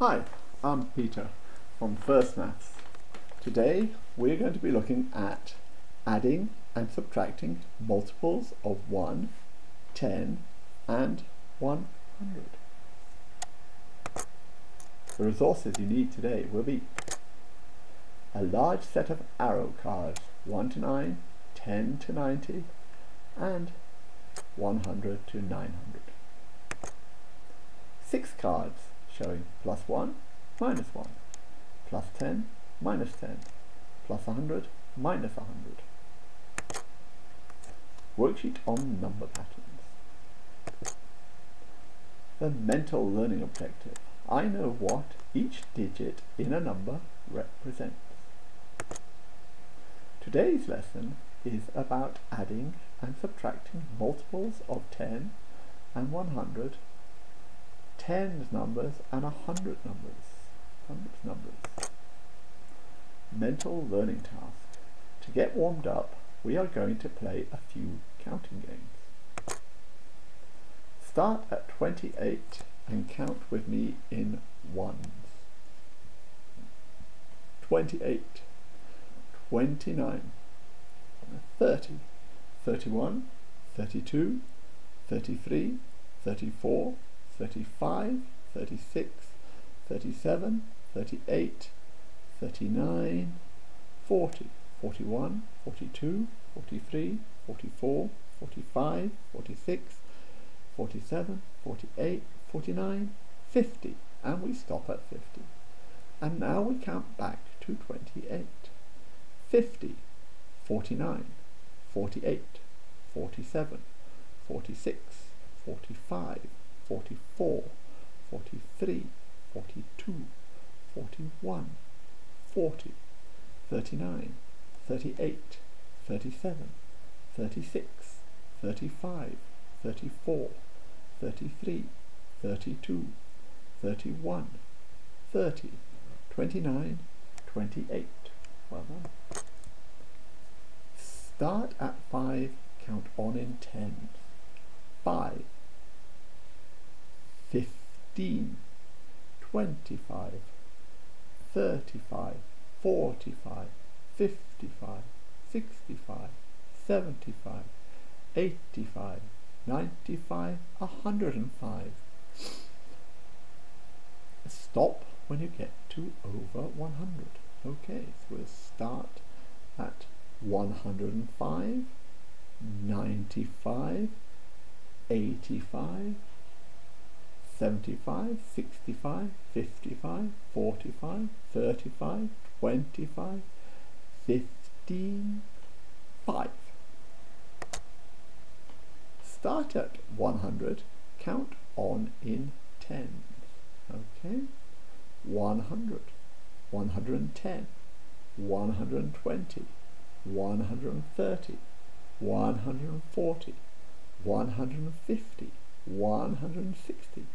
Hi, I'm Peter from First Maths. Today we're going to be looking at adding and subtracting multiples of 1, 10 and 100. The resources you need today will be a large set of arrow cards 1 to 9, 10 to 90 and 100 to 900. Six cards showing plus 1, minus 1, plus 10, minus 10, plus 100, minus 100. Worksheet on number patterns. The mental learning objective. I know what each digit in a number represents. Today's lesson is about adding and subtracting multiples of 10 and 100 tens numbers and a hundred numbers. Hundreds numbers. Mental learning task. To get warmed up, we are going to play a few counting games. Start at 28 and count with me in ones. 28, 29, 30, 31, 32, 33, 34, 35, 36, 37, 38, 39, 40, 41, 42, 43, 44, 45, 46, 47, 48, 49, 50 and we stop at 50. And now we count back to 28. 50, 49, 48, 47, 46, 45, 44, 43, 42, 41, 40, 39, 38, 37, 36, 35, 34, 33, 32, 31, 30, 29, 28. Well done. Start at 5, count on in tens. 5, 15, 25, 35, 45, 55, 65, 75, 85, 95, 105. Stop when you get to over 100. Okay, so we'll start at 105, 95, 85, 75, 65, 55, 45, 35, 25, 15, 5. Start at 100, count on in tens. Okay? 100, 110, 120, 130, 140, 150, 160,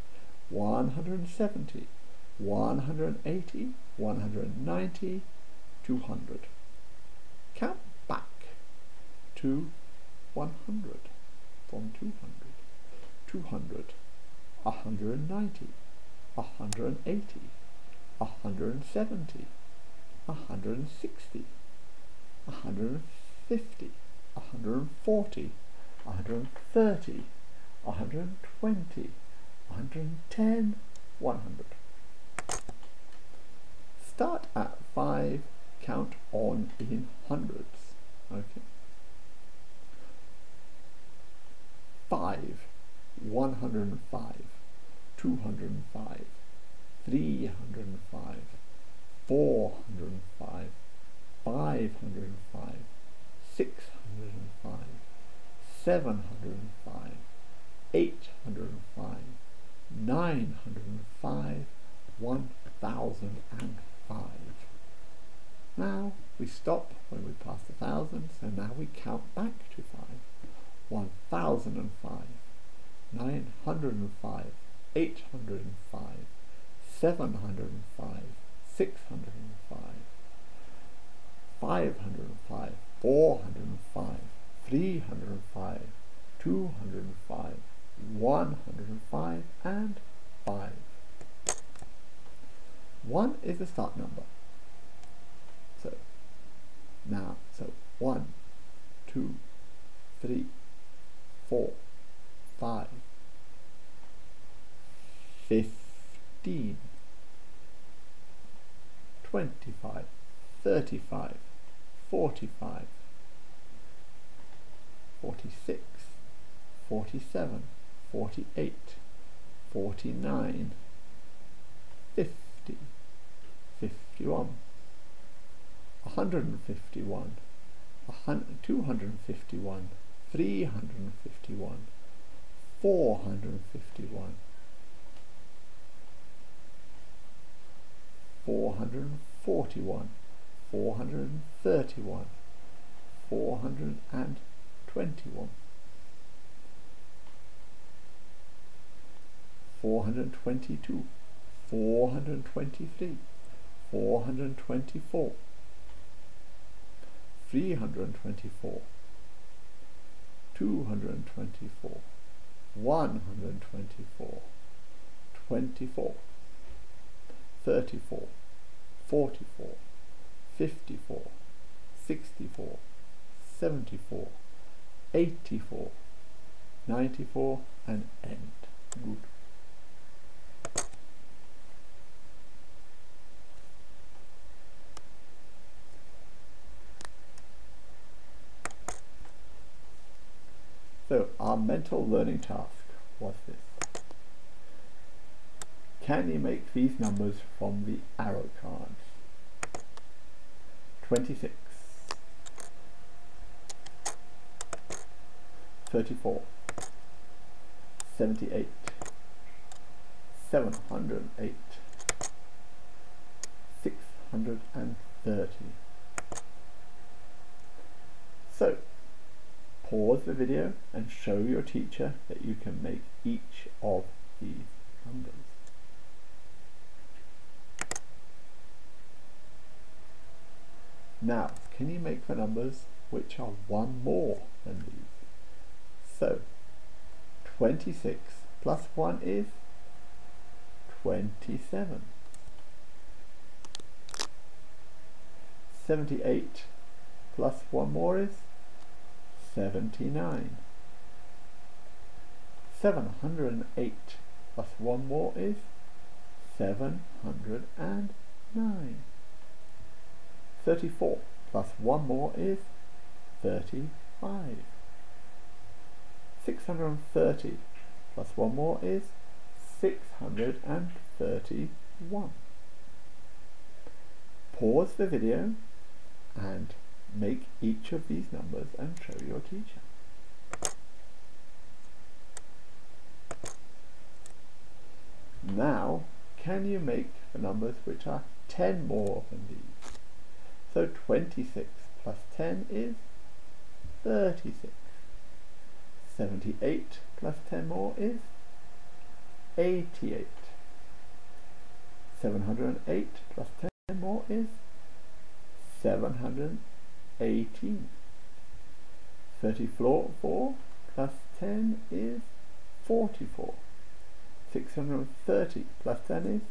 170, 180, 190, 200. Count back to 100 from 200. 200, 190, 180, 170, 160, 150, 140, 130, 120, 110, 100. Start at 5, count on in hundreds. Okay. 5, 105, 205, 305, 405, 505, 605, 705, 805, 905, 1005. Now we stop when we pass the thousand, so now we count back to 5. 1005, 905, 805, 705, 605, 505, 405, 305, 205, 105 and 5. 1 is the start number. So now, so 1, 2, 3, 4, 5, 15, 25, 35, 45, 46, 47, 48, 49, 50, 51, 151, 251, 351, 451, 441, 431, 421, 422, 423, 424, 324, 224, 124, 24, 34, 44, 54, 64, 74, 84, 94 and end. Good. So our mental learning task was this. Can you make these numbers from the arrow cards? 26 34 78 708 630 So pause the video and show your teacher that you can make each of these numbers. Now, can you make the numbers which are one more than these? So, 26 plus 1 is 27. 78 plus 1 more is 79. 708 plus 1 more is 709. 34 plus 1 more is 35. 630 plus 1 more is 631. Pause the video and make each of these numbers and show your teacher. Now, can you make the numbers which are 10 more than these? So 26 plus 10 is 36. 78 plus 10 more is 88. 708 plus 10 more is 718. 34 plus 10 is 44. 630 plus 10 is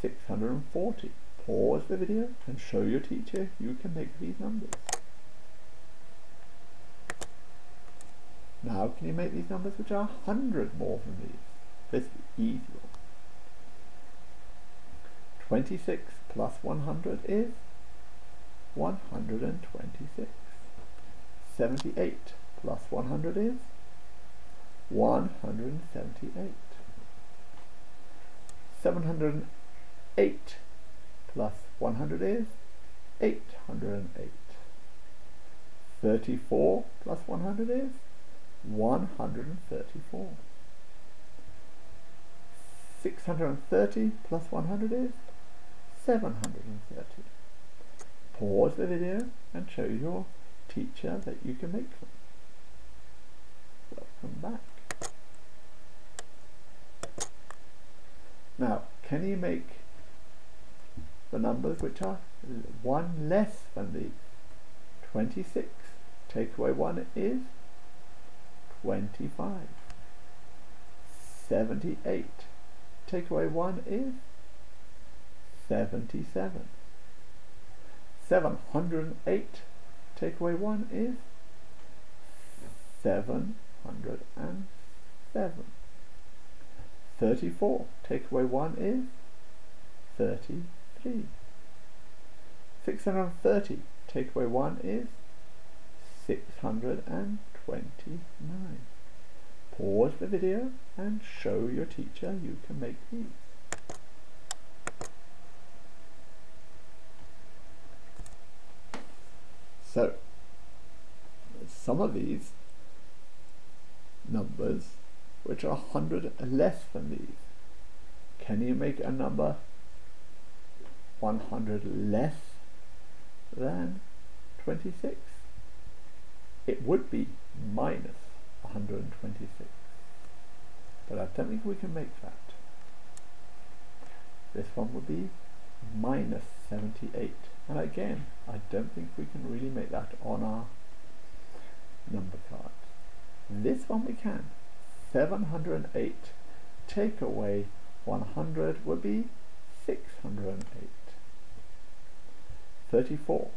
640. Pause the video and show your teacher you can make these numbers. Now can you make these numbers which are 100 more than these? This is easy 26 plus 100 is 126. 78 plus 100 is 178. 708 plus 100 is 808. 34 plus 100 is 134. 630 plus 100 is 730. Pause the video and show your teacher that you can make them. Welcome back. Now, can you make the numbers which are one less than the 26. Take away 1 is 25. 78. Take away 1 is 77. 708 take away 1 is 707. 34 take away 1 is 33. 630 take away 1 is 629. Pause the video and show your teacher you can make these. So, some of these numbers which are 100 less than these. Can you make a number 100 less than 26? It would be minus 126. But I don't think we can make that. This one would be minus 78. And again, I don't think we can really make that on our number cards. This one we can. 708 take away 100 would be 608. 34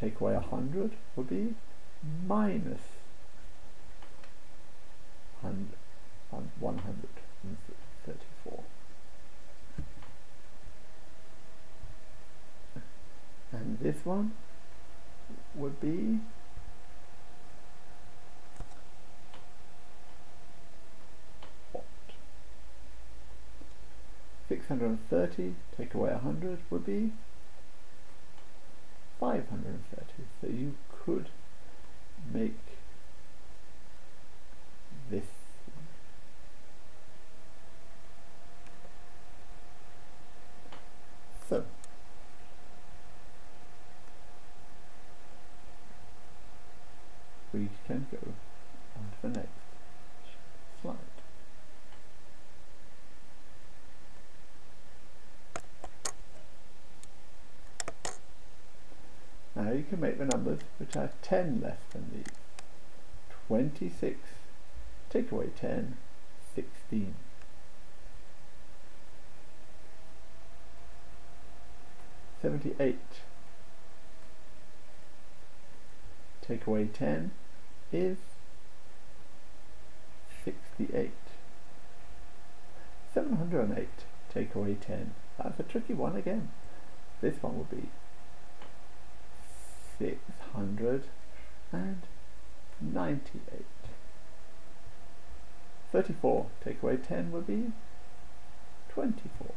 take away 100 would be minus 134. And this one would be what? 630 take away 100 would be 530 so you could make this so. We can go on to the next You can make the numbers which are 10 less than these. 26, take away 10, 16. Seventy-eight. Take away ten is sixty-eight. Seven hundred and eight. Take away ten. That's a tricky one again. This one will be six hundred and ninety-eight. Thirty-four take away ten would be twenty-four.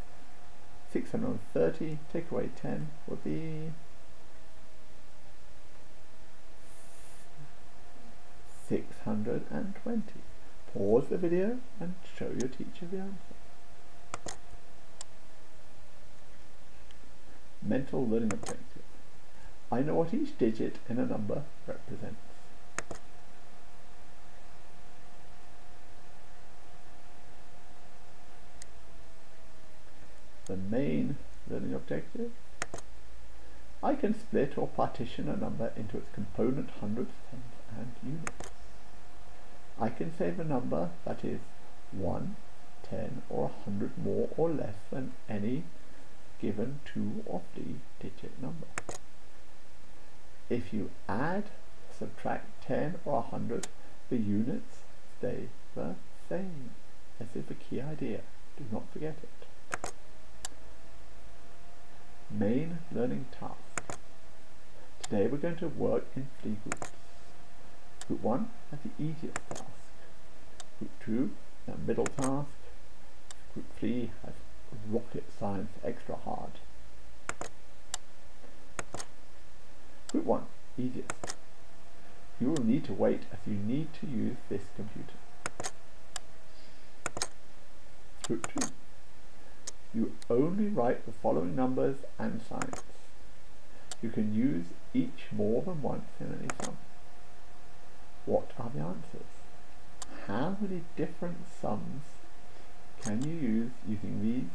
Six hundred and thirty take away ten would be six hundred and twenty. Pause the video and show your teacher the answer. Mental learning objective. I know what each digit in a number represents. The main learning objective. I can split or partition a number into its component hundreds, tens and units. I can save a number that is 1, 10 or 100 more or less than any given 2 or 3 digit number. If you add, subtract 10 or 100, the units stay the same. This is the key idea. Do not forget it. Main learning task. Today we're going to work in three groups. Group 1 has the easiest task. Group 2, the middle task. Group 3 has rocket science extra hard. Group 1, easiest. You will need to wait as you need to use this computer. Group 2, you only write the following numbers and signs. You can use each more than once in any sum. What are the answers? How many different sums can you use using these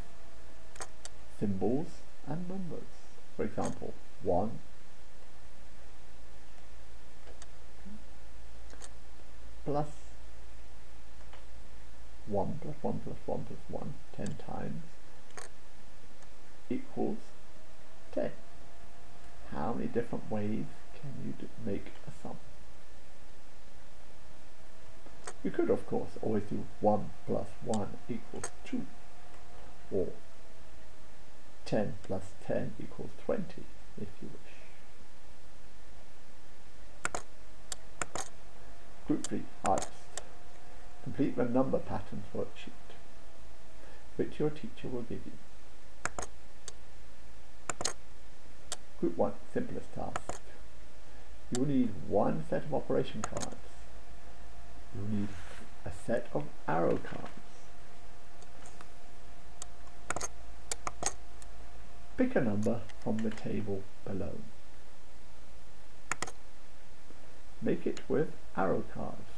symbols and numbers? For example, 1 plus 1 plus 1 plus 1 plus 1 10 times equals 10. How many different ways can you make a sum? You could of course always do 1 plus 1 equals 2 or 10 plus 10 equals 20 if you wish. Group 3 Artist. Complete the number patterns worksheet which your teacher will give you. Group 1 Simplest task. You will need one set of operation cards. You will need a set of arrow cards. Pick a number from the table below. Make it with arrow cards.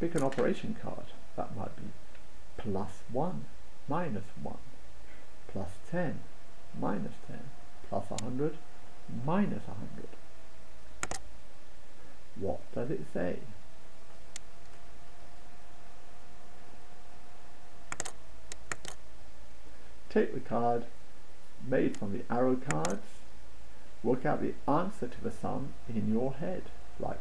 Pick an operation card. That might be plus 1, minus 1, plus 10, minus 10, plus 100, minus 100. What does it say? Take the card made from the arrow cards, work out the answer to the sum in your head, like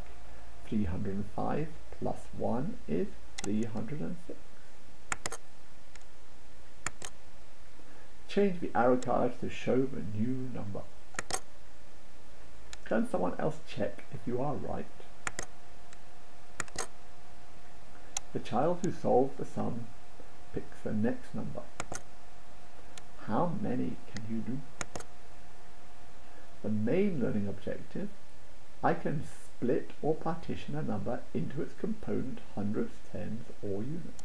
305 plus 1 is 306. Change the arrow cards to show the new number. Can someone else check if you are right? The child who solved the sum picks the next number. How many can you do? The main learning objective, I can split or partition a number into its component hundreds, tens or units.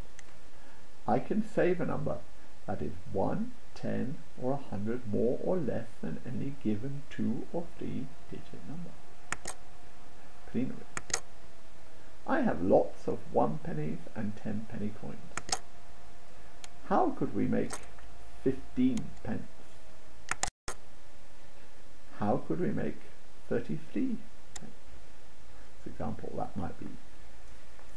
I can save a number that is 1, 10 or 100 more or less than any given 2 or 3 digit number. Plenary. I have lots of 1 pennies and 10 penny coins. How could we make 15 pence. How could we make 33? For example, that might be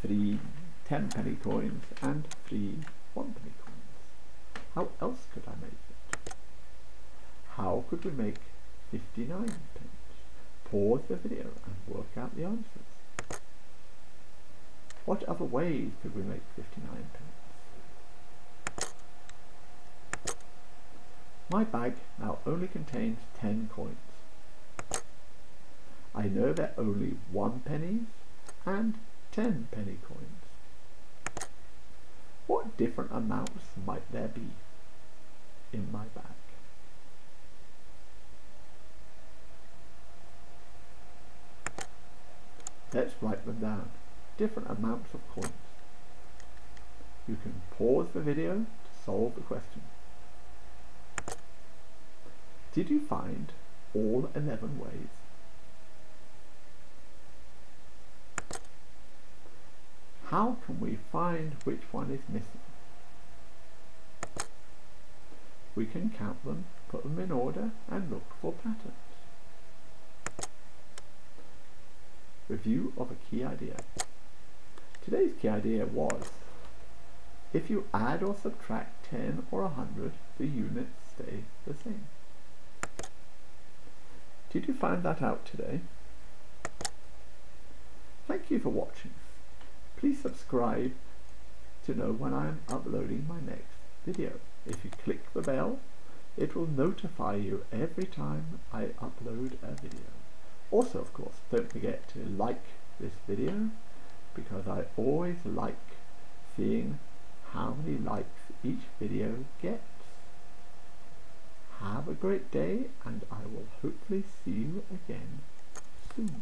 three 10 penny coins and three 1 penny coins. How else could I make it? How could we make 59 pence? Pause the video and work out the answers. What other ways could we make 59 pence? My bag now only contains 10 coins. I know there are only 1 pennies and 10 penny coins. What different amounts might there be in my bag? Let's write them down. Different amounts of coins. You can pause the video to solve the question. Did you find all 11 ways? How can we find which one is missing? We can count them, put them in order and look for patterns. Review of a key idea. Today's key idea was if you add or subtract 10 or 100, the units stay the same. Did you find that out today? Thank you for watching. Please subscribe to know when I am uploading my next video. If you click the bell, it will notify you every time I upload a video. Also, of course, don't forget to like this video because I always like seeing how many likes each video gets. Have a great day, and I will hopefully see you again soon.